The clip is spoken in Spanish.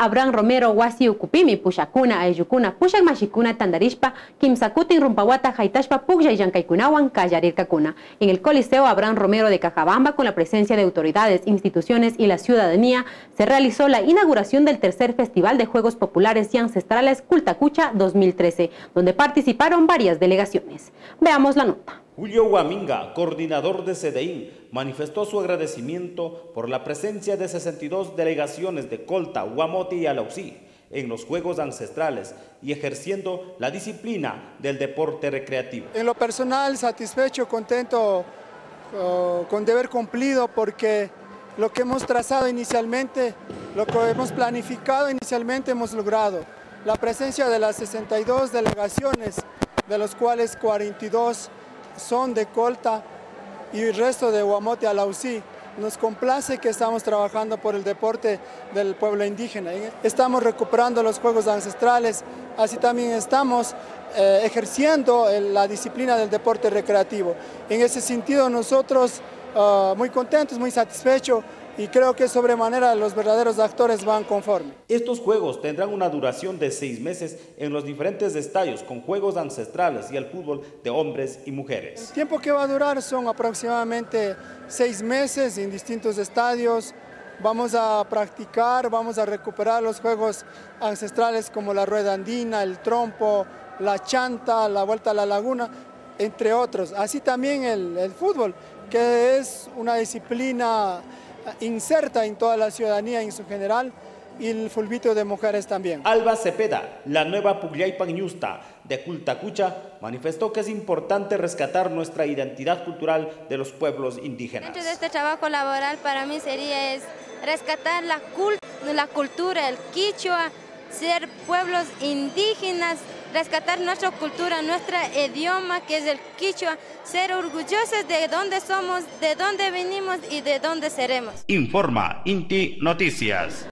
Abraham Romero wasi ukupimi pushakuna ayukuna pushak mashikuna tandarishpa kimsakutin rumpawata haitashpa pukya llankaykunawan kallarirkakuna. En el Coliseo Abraham Romero de Cajabamba, con la presencia de autoridades, instituciones y la ciudadanía, se realizó la inauguración del tercer Festival de Juegos Populares y Ancestrales Cultacucha 2013, donde participaron varias delegaciones. Veamos la nota. Julio Huaminga, coordinador de CDI, manifestó su agradecimiento por la presencia de 62 delegaciones de Colta, Huamote y Alausí en los Juegos Ancestrales y ejerciendo la disciplina del deporte recreativo. En lo personal, satisfecho, contento con deber cumplido porque lo que hemos trazado inicialmente, lo que hemos planificado inicialmente hemos logrado. La presencia de las 62 delegaciones, de los cuales 42 son de Colta y el resto de Huamote Alausí. Nos complace que estamos trabajando por el deporte del pueblo indígena. Estamos recuperando los juegos ancestrales, así también estamos eh, ejerciendo la disciplina del deporte recreativo. En ese sentido nosotros uh, muy contentos, muy satisfechos y creo que sobremanera los verdaderos actores van conforme. Estos juegos tendrán una duración de seis meses en los diferentes estadios con juegos ancestrales y el fútbol de hombres y mujeres. El tiempo que va a durar son aproximadamente seis meses en distintos estadios. Vamos a practicar, vamos a recuperar los juegos ancestrales como la rueda andina, el trompo, la chanta, la vuelta a la laguna, entre otros. Así también el, el fútbol, que es una disciplina inserta en toda la ciudadanía en su general y el fulbito de mujeres también. Alba Cepeda, la nueva Pugliaypañusta de Cultacucha, manifestó que es importante rescatar nuestra identidad cultural de los pueblos indígenas. Dentro de este trabajo laboral para mí sería es rescatar la, cult la cultura, el quichua, ser pueblos indígenas, rescatar nuestra cultura, nuestro idioma que es el quichua, ser orgullosos de dónde somos, de dónde venimos y de dónde seremos. Informa Inti Noticias.